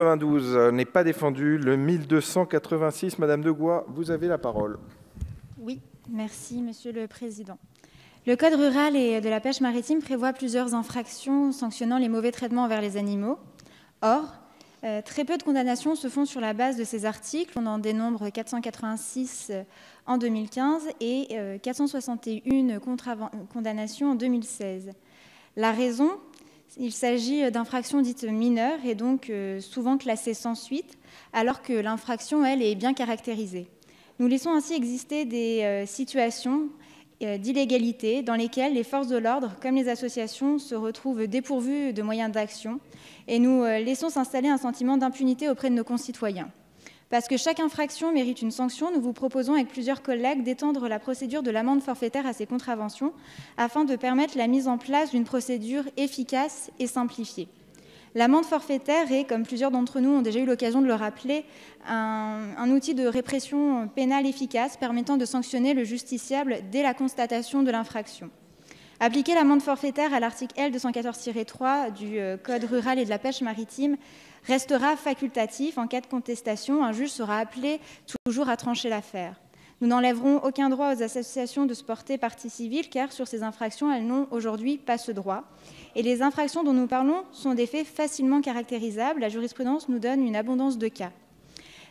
92 n'est pas défendu. Le 1286, Madame de Gois, vous avez la parole. Oui, merci Monsieur le Président. Le Code rural et de la pêche maritime prévoit plusieurs infractions sanctionnant les mauvais traitements envers les animaux. Or, euh, très peu de condamnations se font sur la base de ces articles. On en dénombre 486 euh, en 2015 et 461 euh, condamnations en 2016. La raison, il s'agit d'infractions dites mineures et donc souvent classées sans suite, alors que l'infraction, elle, est bien caractérisée. Nous laissons ainsi exister des situations d'illégalité dans lesquelles les forces de l'ordre, comme les associations, se retrouvent dépourvues de moyens d'action et nous euh, laissons s'installer un sentiment d'impunité auprès de nos concitoyens. Parce que chaque infraction mérite une sanction, nous vous proposons avec plusieurs collègues d'étendre la procédure de l'amende forfaitaire à ces contraventions afin de permettre la mise en place d'une procédure efficace et simplifiée. L'amende forfaitaire est, comme plusieurs d'entre nous ont déjà eu l'occasion de le rappeler, un, outil de répression pénale efficace permettant de sanctionner le justiciable dès la constatation de l'infraction. Appliquer l'amende forfaitaire à l'article L214-3 du euh, Code rural et de la pêche maritime restera facultatif. En cas de contestation, un juge sera appelé toujours à trancher l'affaire. Nous n'enlèverons aucun droit aux associations de se porter partie civile, car sur ces infractions, elles n'ont aujourd'hui pas ce droit. Et les infractions dont nous parlons sont des faits facilement caractérisables. La jurisprudence nous donne une abondance de cas.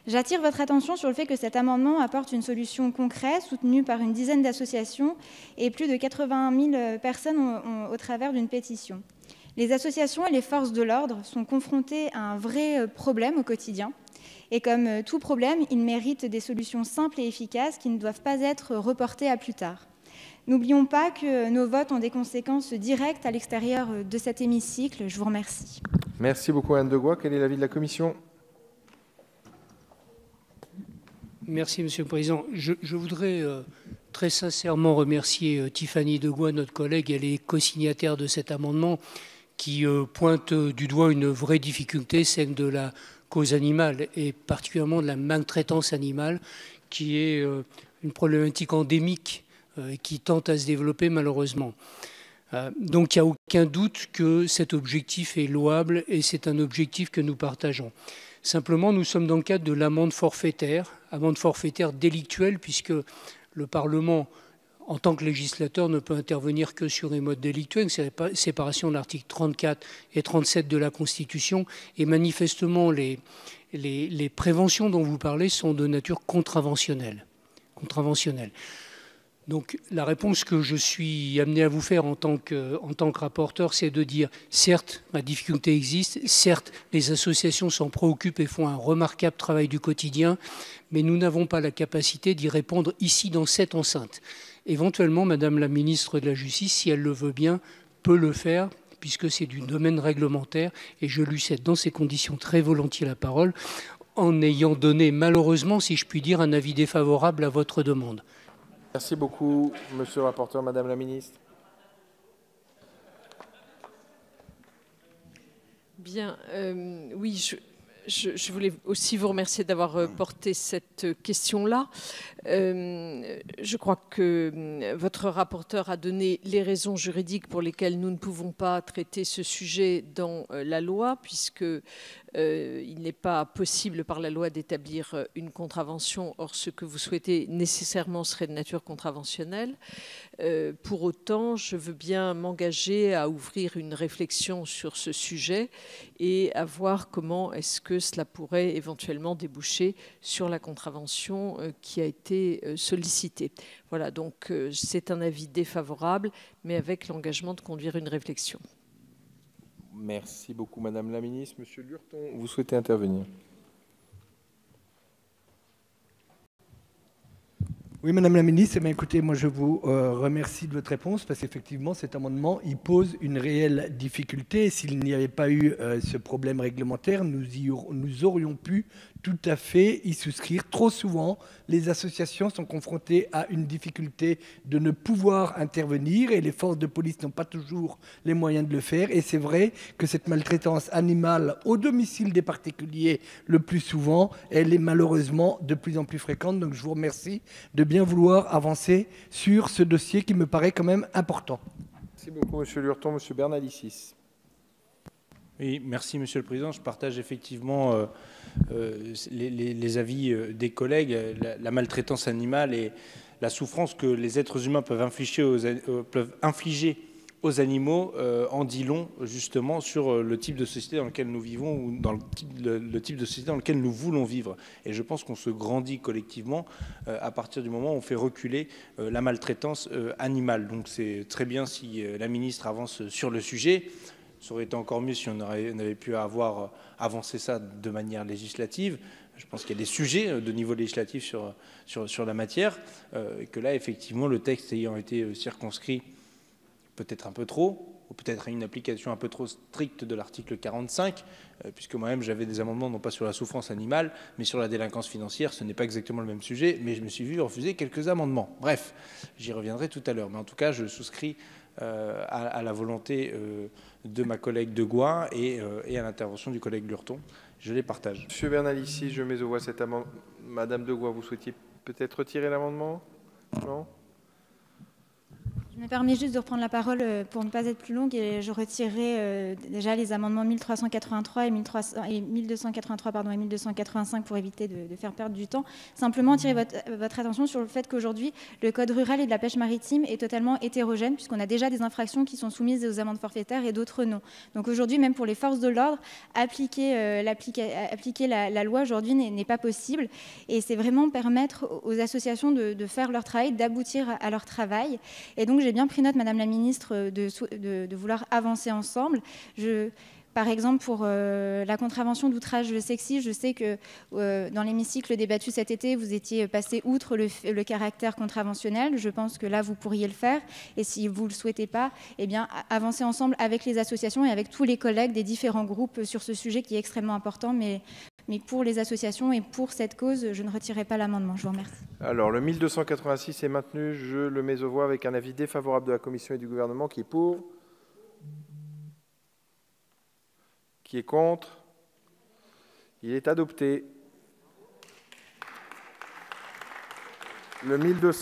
J'attire votre attention sur le fait que cet amendement apporte une solution concrète, soutenue par une dizaine d'associations et plus de 80 000 personnes au travers d'une pétition. Les associations et les forces de l'ordre sont confrontées à un vrai euh, problème au quotidien. Et comme euh, tout problème, ils méritent des solutions simples et efficaces qui ne doivent pas être reportées à plus tard. N'oublions pas que nos votes ont des conséquences directes à l'extérieur euh, de cet hémicycle. Je vous remercie. Merci beaucoup, Anne Degois. Quel est l'avis de la Commission? Merci, Monsieur le Président. Je, voudrais euh, très sincèrement remercier euh, Tiffany Degois, notre collègue. Elle est co-signataire de cet amendement qui euh, pointe du doigt une vraie difficulté, celle de la cause animale et particulièrement de la maltraitance animale, qui est une problématique endémique qui tente à se développer malheureusement. Donc il n'y a aucun doute que cet objectif est louable et c'est un objectif que nous partageons. Simplement, nous sommes dans le cadre de l'amende forfaitaire, amende forfaitaire délictuelle, puisque le Parlement, en tant que législateur, ne peut intervenir que sur les modes délictuels, c'est la séparation de l'article 34 et 37 de la Constitution, et manifestement, les, préventions dont vous parlez sont de nature contraventionnelle. Donc la réponse que je suis amené à vous faire en tant que, rapporteur, c'est de dire, certes, la difficulté existe, certes, les associations s'en préoccupent et font un remarquable travail du quotidien, mais nous n'avons pas la capacité d'y répondre ici dans cette enceinte. Éventuellement, Madame la ministre de la Justice, si elle le veut bien, peut le faire puisque c'est du domaine réglementaire, et je lui cède dans ces conditions très volontiers la parole, en ayant donné malheureusement, si je puis dire, un avis défavorable à votre demande. Merci beaucoup, monsieur le rapporteur, madame la ministre. Bien, euh, oui, je, je, voulais aussi vous remercier d'avoir euh, porté cette question-là. Euh, je crois que euh, votre rapporteur a donné les raisons juridiques pour lesquelles nous ne pouvons pas traiter ce sujet dans la loi, puisque il n'est pas possible par la loi d'établir une contravention. Or, ce que vous souhaitez nécessairement serait de nature contraventionnelle. pour autant, je veux bien m'engager à ouvrir une réflexion sur ce sujet et à voir comment est-ce que cela pourrait éventuellement déboucher sur la contravention euh, qui a été euh, sollicitée. Voilà, donc euh, c'est un avis défavorable, mais avec l'engagement de conduire une réflexion. Merci beaucoup, Madame la Ministre. Monsieur Lurton, vous souhaitez intervenir Oui, Madame la Ministre, eh écoutez, moi je vous euh, remercie de votre réponse parce qu'effectivement cet amendement, il pose une réelle difficulté. S'il n'y avait pas eu euh, ce problème réglementaire, nous, nous aurions pu tout à fait y souscrire. Trop souvent, les associations sont confrontées à une difficulté de ne pouvoir intervenir et les forces de police n'ont pas toujours les moyens de le faire. Et c'est vrai que cette maltraitance animale au domicile des particuliers, le plus souvent, elle est malheureusement de plus en plus fréquente. Donc je vous remercie de bien vouloir avancer sur ce dossier qui me paraît quand même important. Merci beaucoup, Monsieur Lurton. Monsieur Bernalicis. Oui, merci Monsieur le Président. Je partage effectivement euh, euh, les, avis euh, des collègues. La, maltraitance animale et la souffrance que les êtres humains peuvent infliger aux, animaux en dit long justement sur le type de société dans lequel nous vivons ou dans le type, le- type de société dans lequel nous voulons vivre. Et je pense qu'on se grandit collectivement à partir du moment où on fait reculer la maltraitance animale. Donc c'est très bien si la ministre avance sur le sujet. Ça aurait été encore mieux si on, avait pu avoir euh, avancé ça de manière législative. Je pense qu'il y a des sujets euh, de niveau législatif sur, sur, la matière, euh, et que là, effectivement, le texte ayant été circonscrit peut-être un peu trop, ou peut-être une application un peu trop stricte de l'article 45, euh, puisque moi-même j'avais des amendements non pas sur la souffrance animale, mais sur la délinquance financière. Ce n'est pas exactement le même sujet, mais je me suis vu refuser quelques amendements. Bref, j'y reviendrai tout à l'heure. Mais en tout cas, je souscris euh, à, la volonté euh, de ma collègue de Gouin et, euh, et à l'intervention du collègue Lurton. Je les partage. Monsieur Bernalici, je mets au voix cet amendement. Madame de Goua, vous souhaitiez peut-être retirer l'amendement? Non? Je me permets juste de reprendre la parole euh, pour ne pas être plus longue et je retirerai euh, déjà les amendements 1383 et, 1300 et 1283 pardon, et 1285 pour éviter de, faire perdre du temps. Simplement attirer votre, votre attention sur le fait qu'aujourd'hui, le code rural et de la pêche maritime est totalement hétérogène puisqu'on a déjà des infractions qui sont soumises aux amendes forfaitaires et d'autres non. Donc aujourd'hui, même pour les forces de l'ordre, appliquer, euh, appliquer la, loi aujourd'hui n'est pas possible. Et c'est vraiment permettre aux associations de, de faire leur travail, d'aboutir à leur travail. Et donc j'ai bien pris note, Madame la Ministre, de, sou- de- vouloir avancer ensemble. Par exemple, pour euh, la contravention d'outrage sexiste, je sais que euh, dans l'hémicycle débattu cet été, vous étiez passé outre le, caractère contraventionnel. Je pense que là, vous pourriez le faire. Et si vous ne le souhaitez pas, eh bien, a- avancer ensemble avec les associations et avec tous les collègues des différents groupes sur ce sujet qui est extrêmement important. Mais pour les associations et pour cette cause, je ne retirerai pas l'amendement. Je vous remercie. Alors, le 1286 est maintenu. Je le mets aux voix avec un avis défavorable de la Commission et du gouvernement qui est pour? Qui est contre? Il est adopté. Le 1200